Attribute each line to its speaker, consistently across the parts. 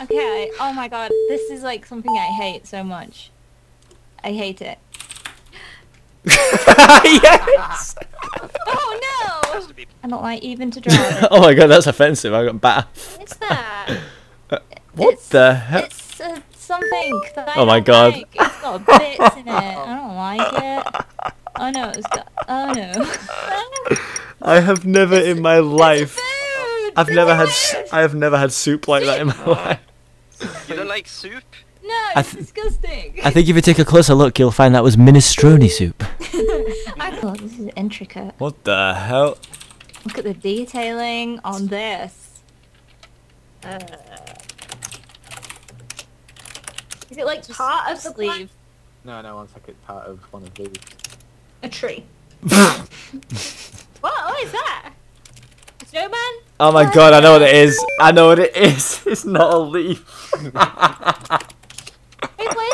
Speaker 1: Okay. Oh my god, this is like something I hate so much. I hate it.
Speaker 2: yes.
Speaker 1: Oh no!
Speaker 3: Has to be.
Speaker 1: I don't like even to it.
Speaker 2: oh my god, that's offensive. I got bath.
Speaker 1: What's that?
Speaker 2: What
Speaker 1: It's-
Speaker 2: the hell?
Speaker 1: It's uh, something that I
Speaker 2: Oh my
Speaker 1: don't
Speaker 2: God.
Speaker 1: Like. It's got bits in it. I don't like it. Oh no, it's got. Oh no.
Speaker 2: I have never in my life.
Speaker 1: Food!
Speaker 2: I've never had.
Speaker 1: It's
Speaker 2: I have never had soup like that in my life.
Speaker 3: You don't like soup?
Speaker 1: No,
Speaker 2: I
Speaker 1: it's
Speaker 2: th-
Speaker 1: disgusting.
Speaker 2: I think if you take a closer look, you'll find that was minestrone soup.
Speaker 1: I thought this is intricate.
Speaker 2: What the hell?
Speaker 1: Look at the detailing on this. Uh,
Speaker 4: Is it like part of the plant?
Speaker 1: sleeve.
Speaker 5: No, no, one second. Part of one of these.
Speaker 4: A tree. What? What is that? A snowman?
Speaker 2: Oh my god, I know what it is. I know what it is. It's not a leaf.
Speaker 4: Wait, what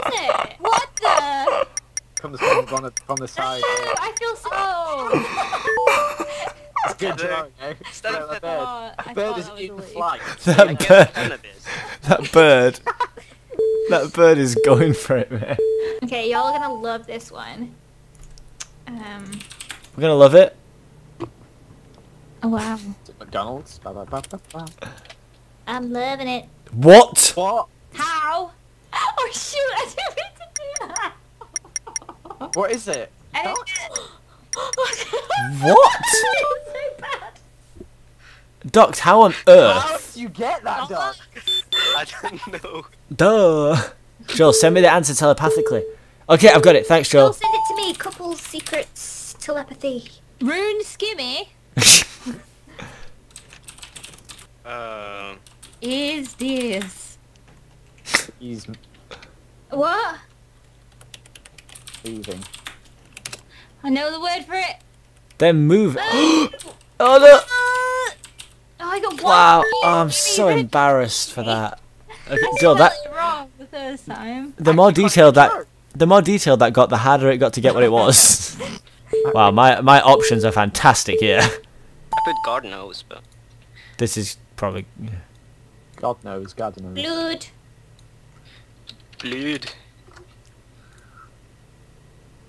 Speaker 4: is it?
Speaker 1: What the?
Speaker 5: Comes from one of, from the side.
Speaker 4: Oh, I feel so.
Speaker 5: It's good to know, eh?
Speaker 3: Instead of
Speaker 5: the
Speaker 3: the-
Speaker 5: bird.
Speaker 1: Oh, I
Speaker 5: bird is
Speaker 1: that was
Speaker 5: eating flies.
Speaker 2: That bird. That bird. That bird is going for it, man.
Speaker 4: Okay, y'all are gonna love this one. Um,
Speaker 2: We're gonna love it.
Speaker 1: Oh wow.
Speaker 5: Is it McDonald's? Ba, ba, ba, ba, ba.
Speaker 4: I'm loving it.
Speaker 2: What?
Speaker 5: What?
Speaker 4: How? Oh shoot! I didn't mean to do that.
Speaker 5: What is it?
Speaker 4: I
Speaker 5: How-
Speaker 2: What?
Speaker 4: It's so bad.
Speaker 2: Dox, how on earth?
Speaker 5: How
Speaker 2: earth?
Speaker 5: did you get that dog?
Speaker 3: I don't know.
Speaker 2: Duh. Joel, send me the answer telepathically. Okay, I've got it. Thanks,
Speaker 4: Joel,
Speaker 2: Joel.
Speaker 4: send it to me. Couple secrets, telepathy.
Speaker 1: Rune Skimmy
Speaker 3: Um,
Speaker 1: is this.
Speaker 5: He's
Speaker 4: What?
Speaker 5: Moving.
Speaker 1: I know the word for it.
Speaker 2: then move. oh no!
Speaker 4: Oh, I got one.
Speaker 2: Wow, oh, I'm so embarrassed for that. Okay,
Speaker 1: I
Speaker 2: that
Speaker 1: wrong the first time.
Speaker 2: the more detailed that the more detailed that got, the harder it got to get what it was. wow, my my options are fantastic here.
Speaker 3: I God knows, but
Speaker 2: This is probably
Speaker 5: God knows, God knows.
Speaker 4: Blood.
Speaker 3: blood.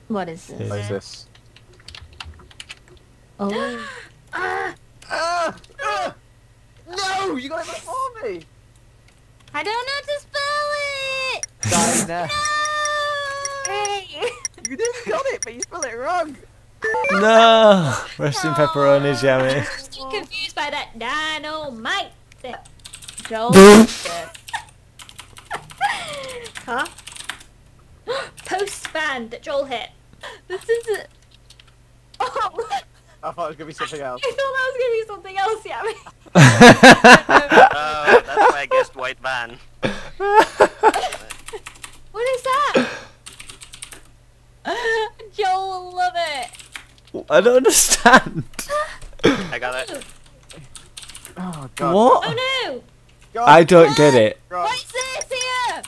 Speaker 1: What is this?
Speaker 5: What is this?
Speaker 1: Oh.
Speaker 4: Ah,
Speaker 5: Ah! Ah! No! You got it before me!
Speaker 1: I don't know how to spell it.
Speaker 5: Diner.
Speaker 4: hey.
Speaker 5: You didn't got it, but you spelled it wrong!
Speaker 2: No. Rest in pepperoni, Jamie.
Speaker 4: Just confused by that dynamite.
Speaker 1: Joel.
Speaker 4: huh? Post band that Joel hit.
Speaker 1: this isn't.
Speaker 4: Oh,
Speaker 5: I thought it was gonna be something else.
Speaker 4: I thought that was gonna be something else, yeah.
Speaker 3: Oh, that's why I guessed white van.
Speaker 4: What is that?
Speaker 1: Joel will love it.
Speaker 2: I don't understand.
Speaker 3: I got it.
Speaker 5: Oh god.
Speaker 2: What?
Speaker 4: Oh no!
Speaker 5: God,
Speaker 2: I don't get it.
Speaker 5: God,
Speaker 1: What's this here?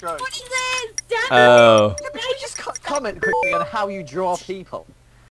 Speaker 5: God.
Speaker 1: What is this?
Speaker 4: Damn it!
Speaker 2: Oh.
Speaker 5: Can you just comment quickly on how you draw people?